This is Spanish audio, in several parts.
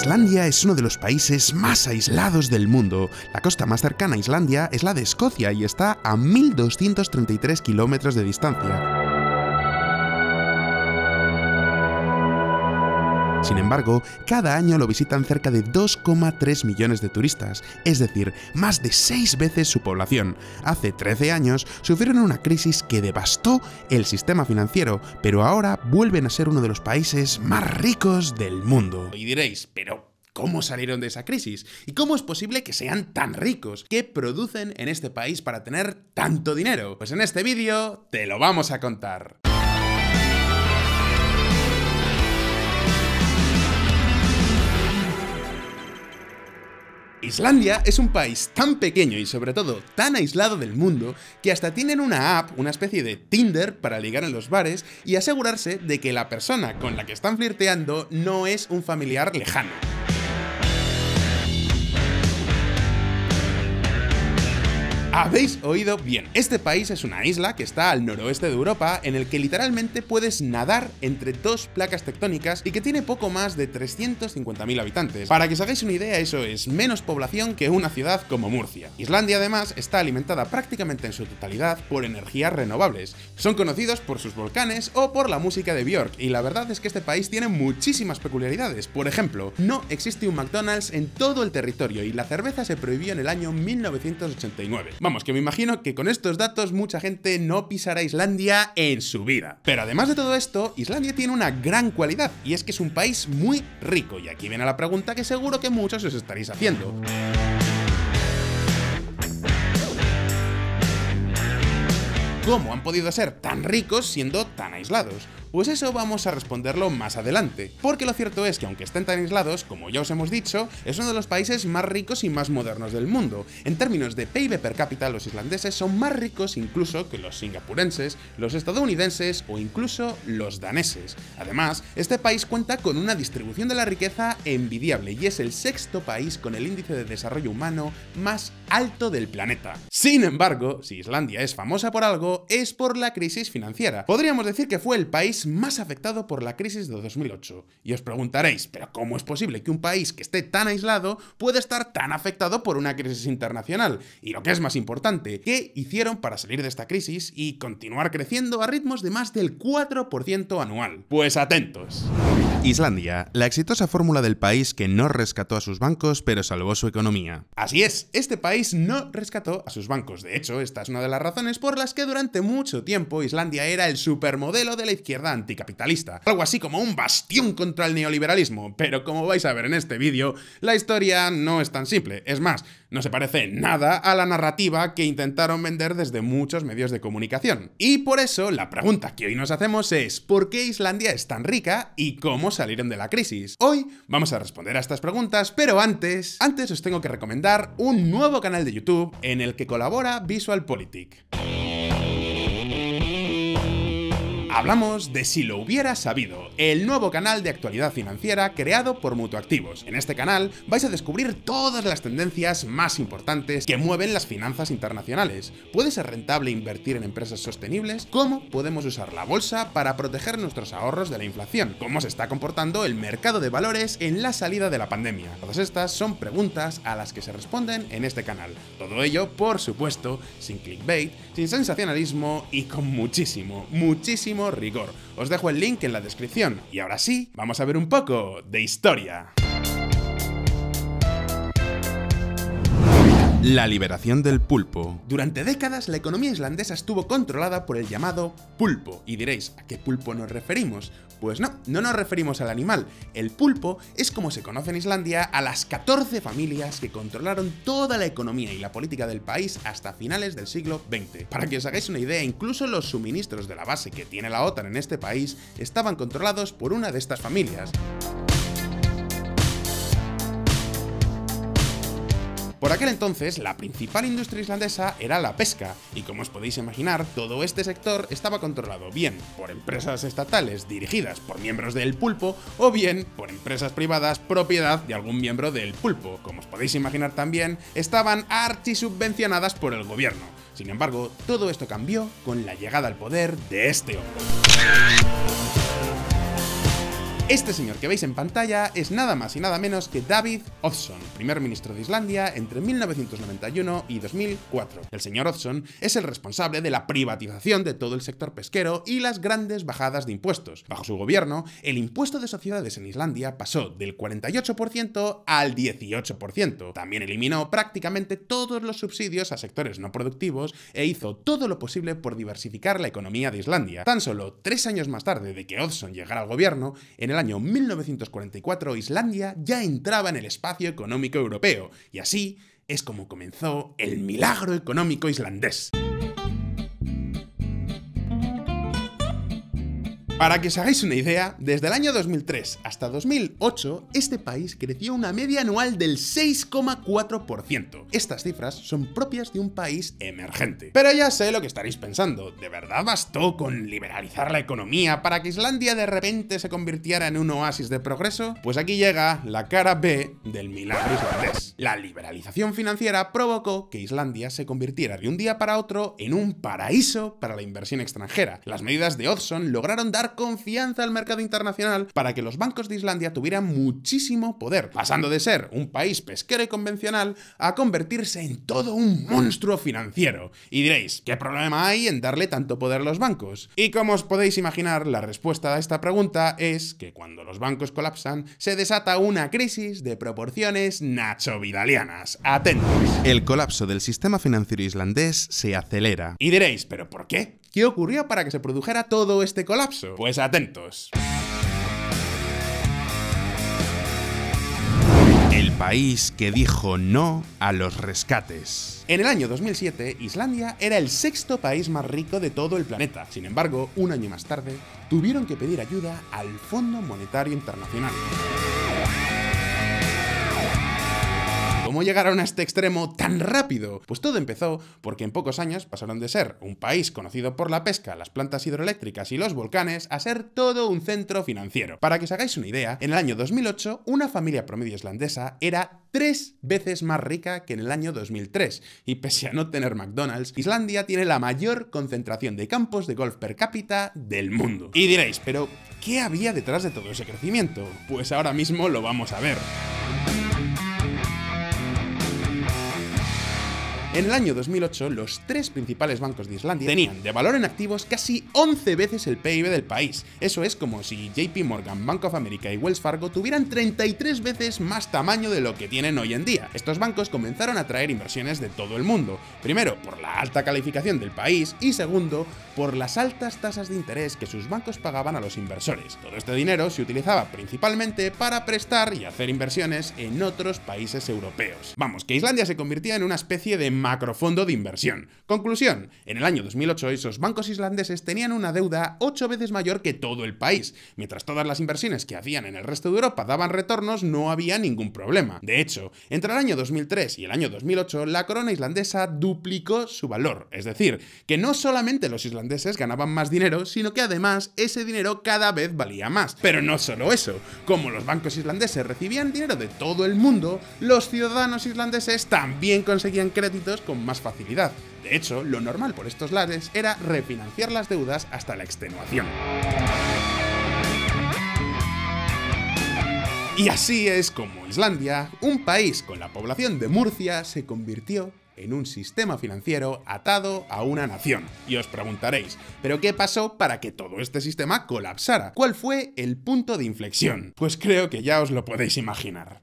Islandia es uno de los países más aislados del mundo. La costa más cercana a Islandia es la de Escocia y está a 1.233 kilómetros de distancia. Sin embargo, cada año lo visitan cerca de 2,3 millones de turistas, es decir, más de 6 veces su población. Hace 13 años sufrieron una crisis que devastó el sistema financiero, pero ahora vuelven a ser uno de los países más ricos del mundo. Y diréis, pero ¿Cómo salieron de esa crisis? ¿Y cómo es posible que sean tan ricos? ¿Qué producen en este país para tener tanto dinero? Pues en este vídeo te lo vamos a contar. Islandia es un país tan pequeño y sobre todo tan aislado del mundo que hasta tienen una app, una especie de Tinder para ligar en los bares y asegurarse de que la persona con la que están flirteando no es un familiar lejano. Habéis oído bien. Este país es una isla que está al noroeste de Europa en el que literalmente puedes nadar entre dos placas tectónicas y que tiene poco más de 350.000 habitantes. Para que os hagáis una idea, eso es menos población que una ciudad como Murcia. Islandia además está alimentada prácticamente en su totalidad por energías renovables. Son conocidos por sus volcanes o por la música de Björk y la verdad es que este país tiene muchísimas peculiaridades. Por ejemplo, no existe un McDonald's en todo el territorio y la cerveza se prohibió en el año 1989. Vamos, que me imagino que con estos datos mucha gente no pisará Islandia en su vida. Pero además de todo esto, Islandia tiene una gran cualidad, y es que es un país muy rico, y aquí viene la pregunta que seguro que muchos os estaréis haciendo. ¿Cómo han podido ser tan ricos siendo tan aislados? Pues eso vamos a responderlo más adelante, porque lo cierto es que aunque estén tan aislados, como ya os hemos dicho, es uno de los países más ricos y más modernos del mundo. En términos de PIB per cápita, los islandeses son más ricos incluso que los singapurenses, los estadounidenses o incluso los daneses. Además, este país cuenta con una distribución de la riqueza envidiable y es el sexto país con el índice de desarrollo humano más alto del planeta. Sin embargo, si Islandia es famosa por algo, es por la crisis financiera. Podríamos decir que fue el país más afectado por la crisis de 2008. Y os preguntaréis, ¿pero cómo es posible que un país que esté tan aislado pueda estar tan afectado por una crisis internacional? Y lo que es más importante, ¿qué hicieron para salir de esta crisis y continuar creciendo a ritmos de más del 4% anual? Pues atentos. Islandia, la exitosa fórmula del país que no rescató a sus bancos pero salvó su economía. Así es, este país no rescató a sus bancos. De hecho, esta es una de las razones por las que durante mucho tiempo Islandia era el supermodelo de la izquierda anticapitalista, algo así como un bastión contra el neoliberalismo, pero como vais a ver en este vídeo, la historia no es tan simple, es más, no se parece nada a la narrativa que intentaron vender desde muchos medios de comunicación. Y por eso la pregunta que hoy nos hacemos es ¿por qué Islandia es tan rica y cómo salieron de la crisis? Hoy vamos a responder a estas preguntas, pero antes, antes os tengo que recomendar un nuevo canal de YouTube en el que colabora VisualPolitik. Hablamos de Si lo hubiera sabido, el nuevo canal de actualidad financiera creado por Mutuactivos. En este canal vais a descubrir todas las tendencias más importantes que mueven las finanzas internacionales. ¿Puede ser rentable invertir en empresas sostenibles? ¿Cómo podemos usar la bolsa para proteger nuestros ahorros de la inflación? ¿Cómo se está comportando el mercado de valores en la salida de la pandemia? Todas estas son preguntas a las que se responden en este canal. Todo ello, por supuesto, sin clickbait, sin sensacionalismo y con muchísimo, muchísimo rigor. Os dejo el link en la descripción. Y ahora sí, vamos a ver un poco de historia. La liberación del pulpo. Durante décadas la economía islandesa estuvo controlada por el llamado pulpo. Y diréis, ¿a qué pulpo nos referimos? Pues no, no nos referimos al animal. El pulpo es como se conoce en Islandia a las 14 familias que controlaron toda la economía y la política del país hasta finales del siglo XX. Para que os hagáis una idea, incluso los suministros de la base que tiene la OTAN en este país estaban controlados por una de estas familias. Por aquel entonces, la principal industria islandesa era la pesca, y como os podéis imaginar, todo este sector estaba controlado bien por empresas estatales dirigidas por miembros del pulpo, o bien por empresas privadas propiedad de algún miembro del pulpo. Como os podéis imaginar también, estaban archisubvencionadas por el gobierno. Sin embargo, todo esto cambió con la llegada al poder de este hombre. Este señor que veis en pantalla es nada más y nada menos que David Oddsson, primer ministro de Islandia entre 1991 y 2004. El señor Oddsson es el responsable de la privatización de todo el sector pesquero y las grandes bajadas de impuestos. Bajo su gobierno, el impuesto de sociedades en Islandia pasó del 48% al 18%. También eliminó prácticamente todos los subsidios a sectores no productivos e hizo todo lo posible por diversificar la economía de Islandia. Tan solo tres años más tarde de que Oddsson llegara al gobierno, en el año 1944 Islandia ya entraba en el espacio económico europeo, y así es como comenzó el milagro económico islandés. Para que os hagáis una idea, desde el año 2003 hasta 2008, este país creció una media anual del 6,4%. Estas cifras son propias de un país emergente. Pero ya sé lo que estaréis pensando, ¿de verdad bastó con liberalizar la economía para que Islandia de repente se convirtiera en un oasis de progreso? Pues aquí llega la cara B del milagro islandés. La liberalización financiera provocó que Islandia se convirtiera de un día para otro en un paraíso para la inversión extranjera. Las medidas de Odson lograron dar confianza al mercado internacional para que los bancos de Islandia tuvieran muchísimo poder, pasando de ser un país pesquero y convencional a convertirse en todo un monstruo financiero. Y diréis, ¿qué problema hay en darle tanto poder a los bancos? Y como os podéis imaginar, la respuesta a esta pregunta es que cuando los bancos colapsan, se desata una crisis de proporciones nacho-vidalianas. Atentos. El colapso del sistema financiero islandés se acelera. Y diréis, ¿pero por qué? ¿Qué ocurrió para que se produjera todo este colapso? Pues atentos. El país que dijo no a los rescates. En el año 2007, Islandia era el sexto país más rico de todo el planeta. Sin embargo, un año más tarde, tuvieron que pedir ayuda al Fondo Monetario Internacional. ¿Cómo llegaron a este extremo tan rápido? Pues todo empezó porque en pocos años pasaron de ser un país conocido por la pesca, las plantas hidroeléctricas y los volcanes a ser todo un centro financiero. Para que os hagáis una idea, en el año 2008 una familia promedio islandesa era tres veces más rica que en el año 2003 y pese a no tener McDonald's, Islandia tiene la mayor concentración de campos de golf per cápita del mundo. Y diréis, pero ¿qué había detrás de todo ese crecimiento? Pues ahora mismo lo vamos a ver. En el año 2008, los tres principales bancos de Islandia tenían de valor en activos casi 11 veces el PIB del país. Eso es como si JP Morgan, Bank of America y Wells Fargo tuvieran 33 veces más tamaño de lo que tienen hoy en día. Estos bancos comenzaron a traer inversiones de todo el mundo. Primero, por la alta calificación del país y segundo, por las altas tasas de interés que sus bancos pagaban a los inversores. Todo este dinero se utilizaba principalmente para prestar y hacer inversiones en otros países europeos. Vamos, que Islandia se convirtió en una especie de macrofondo de inversión. Conclusión, en el año 2008 esos bancos islandeses tenían una deuda 8 veces mayor que todo el país. Mientras todas las inversiones que hacían en el resto de Europa daban retornos, no había ningún problema. De hecho, entre el año 2003 y el año 2008, la corona islandesa duplicó su valor. Es decir, que no solamente los islandeses ganaban más dinero, sino que además ese dinero cada vez valía más. Pero no solo eso, como los bancos islandeses recibían dinero de todo el mundo, los ciudadanos islandeses también conseguían crédito con más facilidad. De hecho, lo normal por estos lares era refinanciar las deudas hasta la extenuación. Y así es como Islandia, un país con la población de Murcia, se convirtió en un sistema financiero atado a una nación. Y os preguntaréis, ¿pero qué pasó para que todo este sistema colapsara? ¿Cuál fue el punto de inflexión? Pues creo que ya os lo podéis imaginar.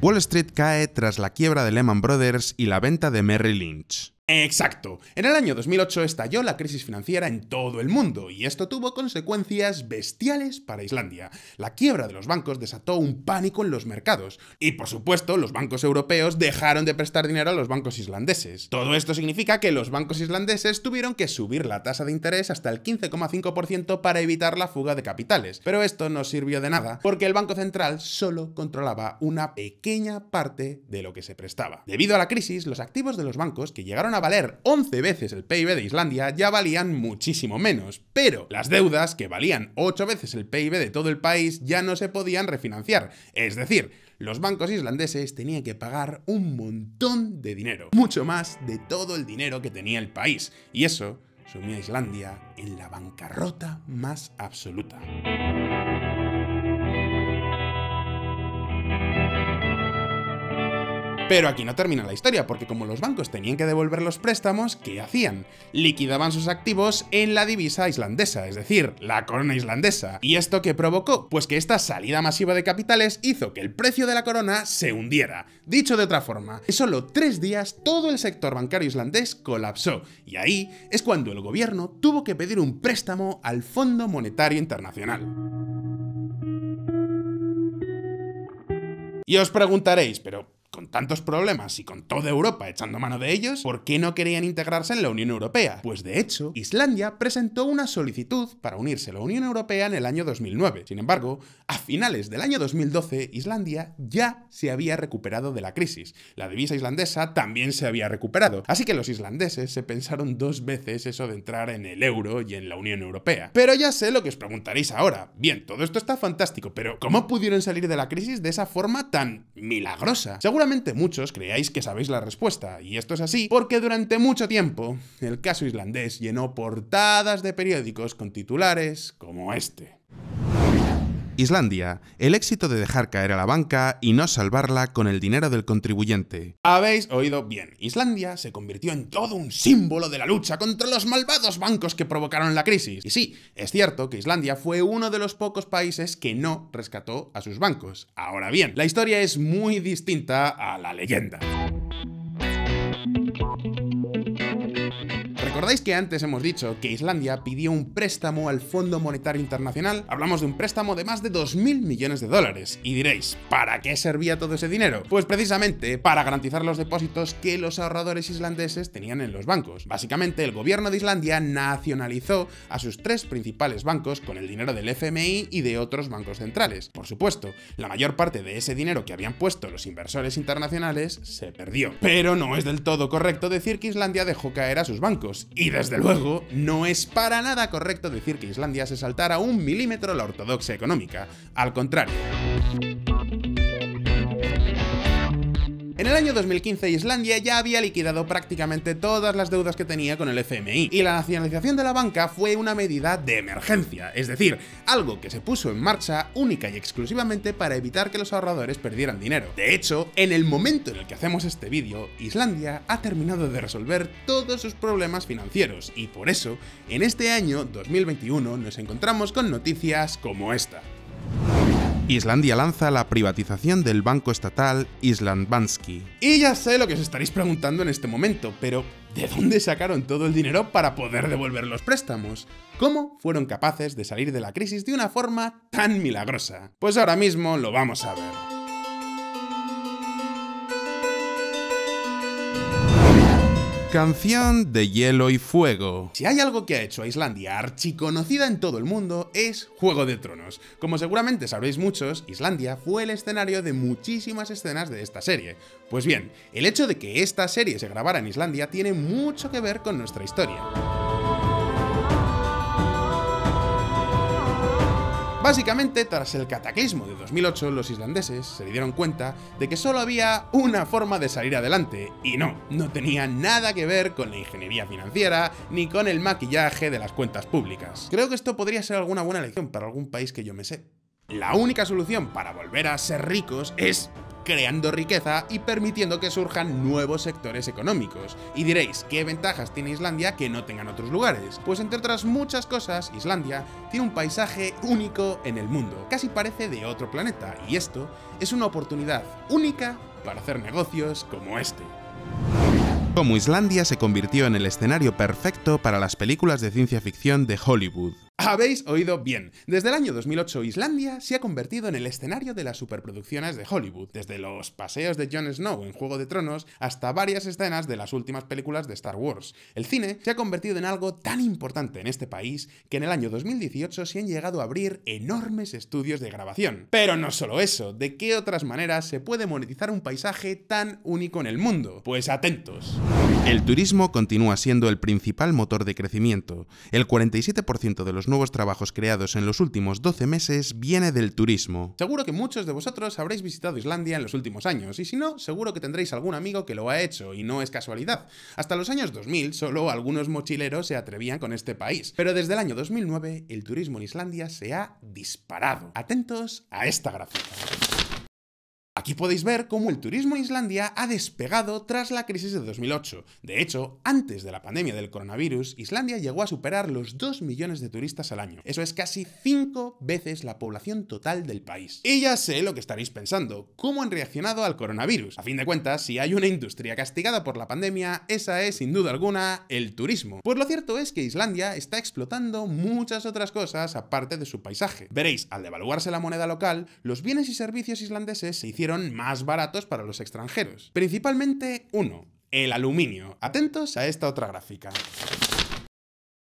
Wall Street cae tras la quiebra de Lehman Brothers y la venta de Merrill Lynch. Exacto. En el año 2008 estalló la crisis financiera en todo el mundo y esto tuvo consecuencias bestiales para Islandia. La quiebra de los bancos desató un pánico en los mercados y por supuesto los bancos europeos dejaron de prestar dinero a los bancos islandeses. Todo esto significa que los bancos islandeses tuvieron que subir la tasa de interés hasta el 15,5% para evitar la fuga de capitales. Pero esto no sirvió de nada porque el Banco Central solo controlaba una pequeña parte de lo que se prestaba. Debido a la crisis, los activos de los bancos que llegaron a valer 11 veces el PIB de Islandia ya valían muchísimo menos, pero las deudas, que valían 8 veces el PIB de todo el país, ya no se podían refinanciar. Es decir, los bancos islandeses tenían que pagar un montón de dinero, mucho más de todo el dinero que tenía el país, y eso sumía a Islandia en la bancarrota más absoluta. Pero aquí no termina la historia, porque como los bancos tenían que devolver los préstamos, ¿qué hacían? Liquidaban sus activos en la divisa islandesa, es decir, la corona islandesa. ¿Y esto qué provocó? Pues que esta salida masiva de capitales hizo que el precio de la corona se hundiera. Dicho de otra forma, en solo tres días todo el sector bancario islandés colapsó, y ahí es cuando el gobierno tuvo que pedir un préstamo al Fondo Monetario Internacional. Y os preguntaréis, pero con tantos problemas y con toda Europa echando mano de ellos, ¿por qué no querían integrarse en la Unión Europea? Pues de hecho, Islandia presentó una solicitud para unirse a la Unión Europea en el año 2009. Sin embargo, a finales del año 2012, Islandia ya se había recuperado de la crisis. La divisa islandesa también se había recuperado. Así que los islandeses se pensaron dos veces eso de entrar en el euro y en la Unión Europea. Pero ya sé lo que os preguntaréis ahora. Bien, todo esto está fantástico, pero ¿cómo pudieron salir de la crisis de esa forma tan milagrosa? Seguramente muchos creáis que sabéis la respuesta, y esto es así porque durante mucho tiempo el caso islandés llenó portadas de periódicos con titulares como este. Islandia, el éxito de dejar caer a la banca y no salvarla con el dinero del contribuyente. Habéis oído bien, Islandia se convirtió en todo un símbolo de la lucha contra los malvados bancos que provocaron la crisis. Y sí, es cierto que Islandia fue uno de los pocos países que no rescató a sus bancos. Ahora bien, la historia es muy distinta a la leyenda. ¿Recordáis que antes hemos dicho que Islandia pidió un préstamo al Fondo Monetario Internacional? Hablamos de un préstamo de más de 2.000 millones de dólares. Y diréis, ¿para qué servía todo ese dinero? Pues precisamente para garantizar los depósitos que los ahorradores islandeses tenían en los bancos. Básicamente, el gobierno de Islandia nacionalizó a sus tres principales bancos con el dinero del FMI y de otros bancos centrales. Por supuesto, la mayor parte de ese dinero que habían puesto los inversores internacionales se perdió. Pero no es del todo correcto decir que Islandia dejó caer a sus bancos y desde luego, no es para nada correcto decir que Islandia se saltara un milímetro la ortodoxia económica. Al contrario. En el año 2015 Islandia ya había liquidado prácticamente todas las deudas que tenía con el FMI y la nacionalización de la banca fue una medida de emergencia, es decir, algo que se puso en marcha única y exclusivamente para evitar que los ahorradores perdieran dinero. De hecho, en el momento en el que hacemos este vídeo, Islandia ha terminado de resolver todos sus problemas financieros y por eso, en este año 2021 nos encontramos con noticias como esta. Islandia lanza la privatización del banco estatal Islandbanski. Y ya sé lo que os estaréis preguntando en este momento, pero ¿de dónde sacaron todo el dinero para poder devolver los préstamos? ¿Cómo fueron capaces de salir de la crisis de una forma tan milagrosa? Pues ahora mismo lo vamos a ver. Canción de hielo y fuego. Si hay algo que ha hecho a Islandia archiconocida en todo el mundo es Juego de Tronos. Como seguramente sabréis muchos, Islandia fue el escenario de muchísimas escenas de esta serie. Pues bien, el hecho de que esta serie se grabara en Islandia tiene mucho que ver con nuestra historia. Básicamente, tras el cataclismo de 2008, los islandeses se dieron cuenta de que solo había una forma de salir adelante, y no, no tenía nada que ver con la ingeniería financiera ni con el maquillaje de las cuentas públicas. Creo que esto podría ser alguna buena lección para algún país que yo me sé. La única solución para volver a ser ricos es creando riqueza y permitiendo que surjan nuevos sectores económicos. Y diréis, ¿qué ventajas tiene Islandia que no tengan otros lugares? Pues entre otras muchas cosas, Islandia tiene un paisaje único en el mundo, casi parece de otro planeta, y esto es una oportunidad única para hacer negocios como este. Como Islandia se convirtió en el escenario perfecto para las películas de ciencia ficción de Hollywood. Habéis oído bien. Desde el año 2008, Islandia se ha convertido en el escenario de las superproducciones de Hollywood, desde los paseos de Jon Snow en Juego de Tronos hasta varias escenas de las últimas películas de Star Wars. El cine se ha convertido en algo tan importante en este país que en el año 2018 se han llegado a abrir enormes estudios de grabación. Pero no solo eso, ¿de qué otras maneras se puede monetizar un paisaje tan único en el mundo? Pues atentos. El turismo continúa siendo el principal motor de crecimiento. El 47% de los nuevos trabajos creados en los últimos 12 meses viene del turismo. Seguro que muchos de vosotros habréis visitado Islandia en los últimos años, y si no, seguro que tendréis algún amigo que lo ha hecho, y no es casualidad. Hasta los años 2000, solo algunos mochileros se atrevían con este país, pero desde el año 2009 el turismo en Islandia se ha disparado. Atentos a esta gráfica. Aquí podéis ver cómo el turismo en Islandia ha despegado tras la crisis de 2008. De hecho, antes de la pandemia del coronavirus, Islandia llegó a superar los 2 millones de turistas al año. Eso es casi 5 veces la población total del país. Y ya sé lo que estaréis pensando, ¿cómo han reaccionado al coronavirus? A fin de cuentas, si hay una industria castigada por la pandemia, esa es sin duda alguna el turismo. Pues lo cierto es que Islandia está explotando muchas otras cosas aparte de su paisaje. Veréis, al devaluarse la moneda local, los bienes y servicios islandeses se hicieron más baratos para los extranjeros. Principalmente uno, el aluminio. Atentos a esta otra gráfica.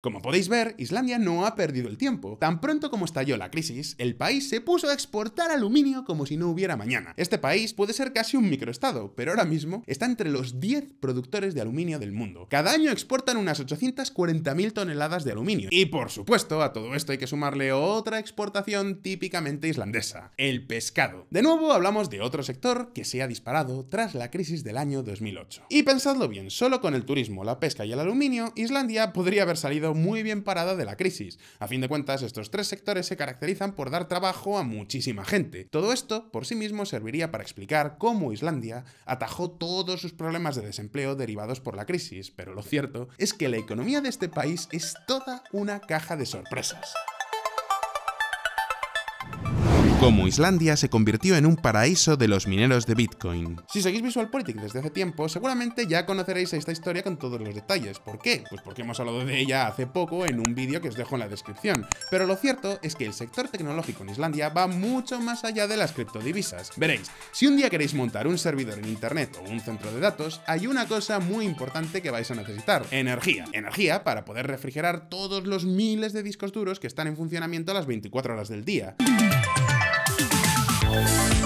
Como podéis ver, Islandia no ha perdido el tiempo. Tan pronto como estalló la crisis, el país se puso a exportar aluminio como si no hubiera mañana. Este país puede ser casi un microestado, pero ahora mismo está entre los 10 productores de aluminio del mundo. Cada año exportan unas 840.000 toneladas de aluminio. Y por supuesto, a todo esto hay que sumarle otra exportación típicamente islandesa, el pescado. De nuevo hablamos de otro sector que se ha disparado tras la crisis del año 2008. Y pensadlo bien, solo con el turismo, la pesca y el aluminio, Islandia podría haber salido muy bien parada de la crisis. A fin de cuentas, estos tres sectores se caracterizan por dar trabajo a muchísima gente. Todo esto por sí mismo serviría para explicar cómo Islandia atajó todos sus problemas de desempleo derivados por la crisis, pero lo cierto es que la economía de este país es toda una caja de sorpresas cómo Islandia se convirtió en un paraíso de los mineros de Bitcoin. Si seguís VisualPolitik desde hace tiempo, seguramente ya conoceréis esta historia con todos los detalles. ¿Por qué? Pues porque hemos hablado de ella hace poco en un vídeo que os dejo en la descripción. Pero lo cierto es que el sector tecnológico en Islandia va mucho más allá de las criptodivisas. Veréis, si un día queréis montar un servidor en internet o un centro de datos, hay una cosa muy importante que vais a necesitar. Energía. Energía para poder refrigerar todos los miles de discos duros que están en funcionamiento a las 24 horas del día. Bye.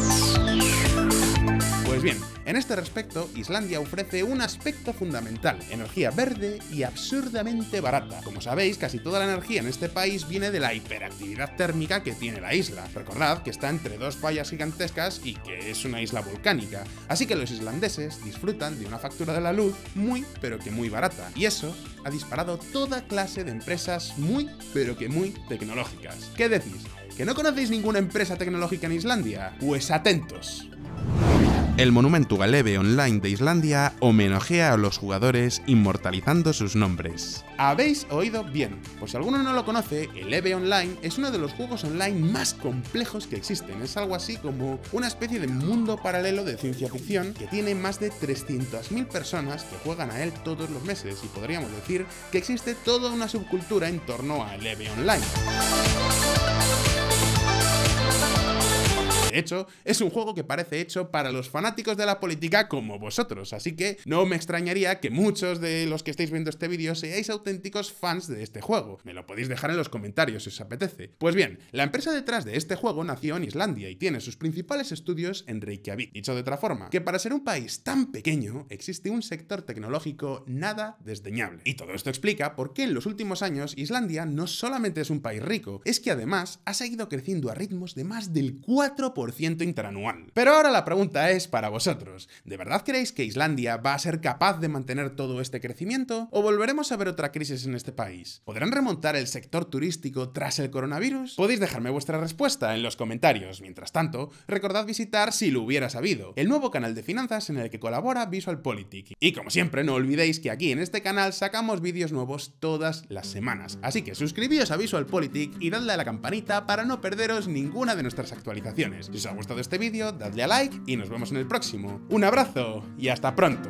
Pues bien, en este respecto, Islandia ofrece un aspecto fundamental, energía verde y absurdamente barata. Como sabéis, casi toda la energía en este país viene de la hiperactividad térmica que tiene la isla. Recordad que está entre dos fallas gigantescas y que es una isla volcánica, así que los islandeses disfrutan de una factura de la luz muy, pero que muy barata. Y eso ha disparado toda clase de empresas muy, pero que muy tecnológicas. ¿Qué decís? ¿Que no conocéis ninguna empresa tecnológica en Islandia? Pues atentos. El monumento al EVE Online de Islandia homenajea a los jugadores inmortalizando sus nombres. Habéis oído bien, por si alguno no lo conoce, el EVE Online es uno de los juegos online más complejos que existen. Es algo así como una especie de mundo paralelo de ciencia ficción que tiene más de 300.000 personas que juegan a él todos los meses y podríamos decir que existe toda una subcultura en torno al EVE Online. De hecho, es un juego que parece hecho para los fanáticos de la política como vosotros, así que no me extrañaría que muchos de los que estáis viendo este vídeo seáis auténticos fans de este juego. Me lo podéis dejar en los comentarios si os apetece. Pues bien, la empresa detrás de este juego nació en Islandia y tiene sus principales estudios en Reykjavik. Dicho de otra forma, que para ser un país tan pequeño existe un sector tecnológico nada desdeñable. Y todo esto explica por qué en los últimos años Islandia no solamente es un país rico, es que además ha seguido creciendo a ritmos de más del 4% Pero ahora la pregunta es para vosotros, ¿de verdad creéis que Islandia va a ser capaz de mantener todo este crecimiento? ¿O volveremos a ver otra crisis en este país? ¿Podrán remontar el sector turístico tras el coronavirus? Podéis dejarme vuestra respuesta en los comentarios. Mientras tanto, recordad visitar Si lo hubiera sabido, el nuevo canal de finanzas en el que colabora VisualPolitik. Y como siempre, no olvidéis que aquí en este canal sacamos vídeos nuevos todas las semanas. Así que suscribíos a VisualPolitik y dadle a la campanita para no perderos ninguna de nuestras actualizaciones. Si os ha gustado este vídeo, dadle a like y nos vemos en el próximo. Un abrazo y hasta pronto.